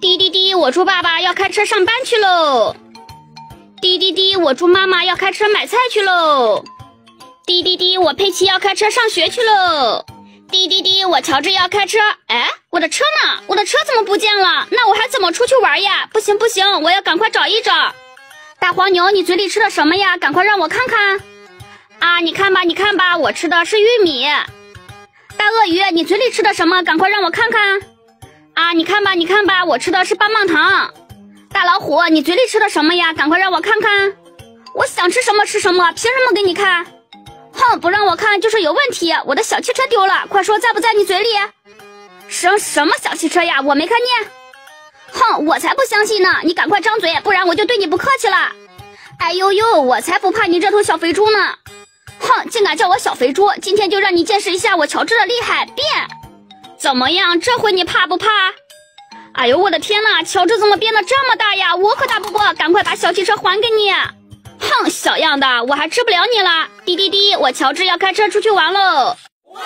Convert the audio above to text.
滴滴滴，我猪爸爸要开车上班去喽。滴滴滴，我猪妈妈要开车买菜去喽。滴滴滴，我佩奇要开车上学去喽。滴滴滴，我乔治要开车。哎，我的车呢？我的车怎么不见了？那我还怎么出去玩呀？不行不行，我要赶快找一找。大黄牛，你嘴里吃的什么呀？赶快让我看看。啊，你看吧，你看吧，我吃的是玉米。大鳄鱼，你嘴里吃的什么？赶快让我看看。你看吧，你看吧，我吃的是棒棒糖。大老虎，你嘴里吃的什么呀？赶快让我看看。我想吃什么吃什么，凭什么给你看？哼，不让我看就是有问题。我的小汽车丢了，快说在不在你嘴里？什什么小汽车呀？我没看见。哼，我才不相信呢！你赶快张嘴，不然我就对你不客气了。哎呦呦，我才不怕你这头小肥猪呢！哼，竟敢叫我小肥猪！今天就让你见识一下我乔治的厉害！变，怎么样？这回你怕不怕？哎呦，我的天呐，乔治怎么变得这么大呀？我可打不过，赶快把小汽车还给你！哼，小样的，我还治不了你了！滴滴滴，我乔治要开车出去玩喽！哇